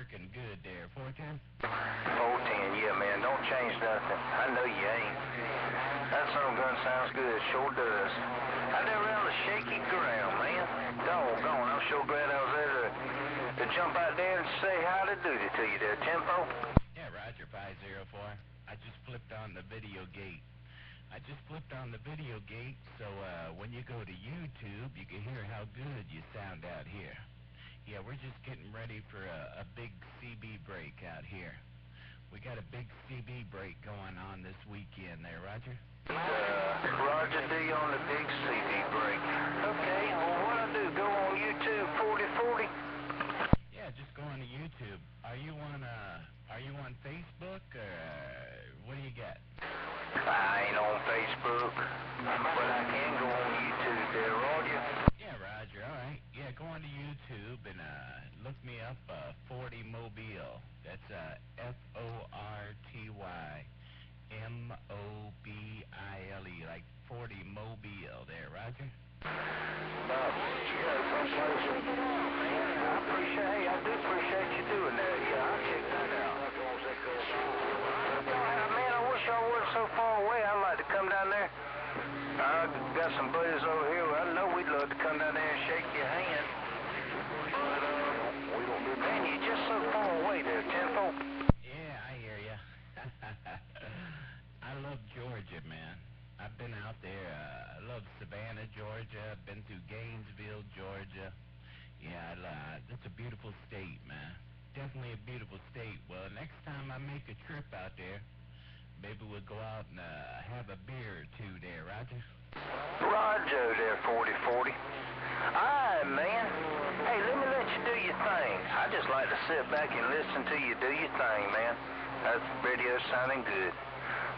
working good there. 410? 410, yeah, man. Don't change nothing. I know you ain't. That son gun sounds good. Sure does. Out there around the shaky ground, man. Doggone. I'm sure glad I was there to, to jump out there and say howdy doody to you there, Tempo. Yeah, Roger, 504. I just flipped on the video gate. I just flipped on the video gate, so uh, when you go to YouTube, you can hear how good you sound. Yeah, we're just getting ready for a, a big CB break out here. We got a big CB break going on this weekend there, Roger. Uh, Roger D on the big CB break. Okay, well, what I do? Go on YouTube 4040? Yeah, just go on to YouTube. Are you on uh, are you on Facebook or uh, what do you got? I ain't on Facebook, but I can go on YouTube there, Roger. Yeah, Roger. All right. Yeah, go on to YouTube and uh, look me up. Uh, 40 Mobile. That's uh, F O R T Y M O B I L E, like 40 Mobile. There, Roger. Uh, yeah, I appreciate, hey, I do appreciate you doing that. Yeah, I'll check that out. Man, I wish y'all weren't so far away. I'd like to come down there. I got some buddies over here. I know we'd love to come down there and shake your hand. But, uh, we don't do Man, you're just so far away there, Tempo. Yeah, I hear ya. I love Georgia, man. I've been out there. Uh, I love Savannah, Georgia. I've been through Gainesville, Georgia. Yeah, I, uh, that's a beautiful state, man. Definitely a beautiful state. Well, next time I make a trip out there, maybe we'll go out and uh, have a beer or two there, Roger. Roger there, 4040. Alright, man. Hey, let me let you do your thing. I just like to sit back and listen to you do your thing, man. That radio sounding good.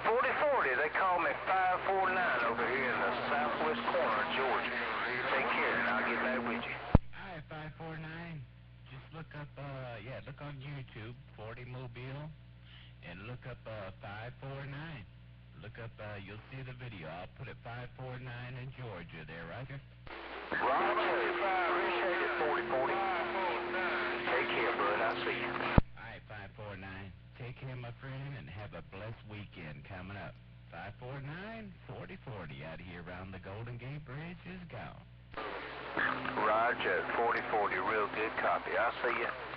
4040, they call me 549 over here in the southwest corner of Georgia. Take care, and I'll get back with you. Hi, 549. Just look up, uh, yeah, look on YouTube, 40 Mobile, and look up, uh, 549. Look up, uh, you'll see the video. I'll put it 549 in Georgia there, Roger. Roger, appreciate it, 4040. Take care, bud. I'll see you. All right, 549. Take care, my friend, and have a blessed weekend coming up. 549 4040 out here around the Golden Gate Bridge is gone. Roger, 4040, real good copy. I'll see you.